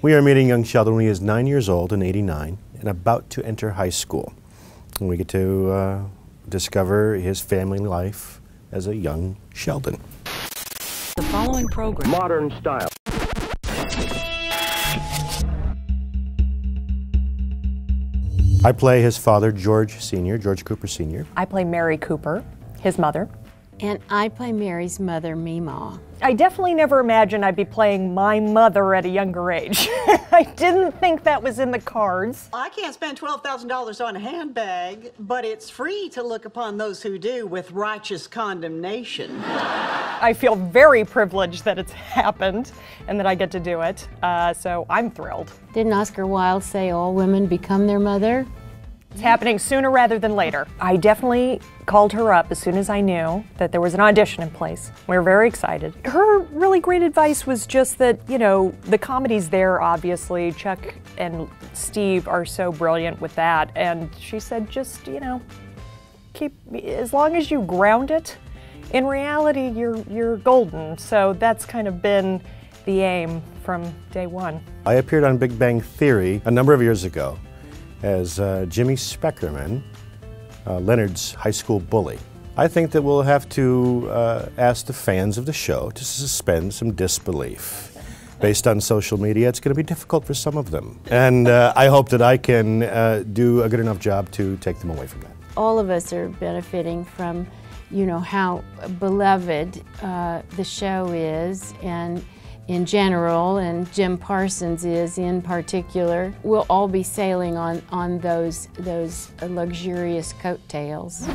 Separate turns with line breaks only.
We are meeting young Sheldon when he is nine years old in 89 and about to enter high school. And we get to uh, discover his family life as a young Sheldon.
The following program
modern style.
I play his father, George Sr., George Cooper Sr.
I play Mary Cooper, his mother.
And I play Mary's mother, Meemaw.
I definitely never imagined I'd be playing my mother at a younger age. I didn't think that was in the cards.
I can't spend $12,000 on a handbag, but it's free to look upon those who do with righteous condemnation.
I feel very privileged that it's happened and that I get to do it, uh, so I'm thrilled.
Didn't Oscar Wilde say all women become their mother?
It's happening sooner rather than later. I definitely called her up as soon as I knew that there was an audition in place. We were very excited. Her really great advice was just that, you know, the comedy's there, obviously. Chuck and Steve are so brilliant with that. And she said, just, you know, keep, as long as you ground it, in reality, you're, you're golden. So that's kind of been the aim from day one.
I appeared on Big Bang Theory a number of years ago as uh, Jimmy Speckerman, uh, Leonard's high school bully. I think that we'll have to uh, ask the fans of the show to suspend some disbelief. Based on social media, it's going to be difficult for some of them. And uh, I hope that I can uh, do a good enough job to take them away from that.
All of us are benefiting from, you know, how beloved uh, the show is and in general and Jim Parsons is in particular. We'll all be sailing on, on those, those luxurious coattails.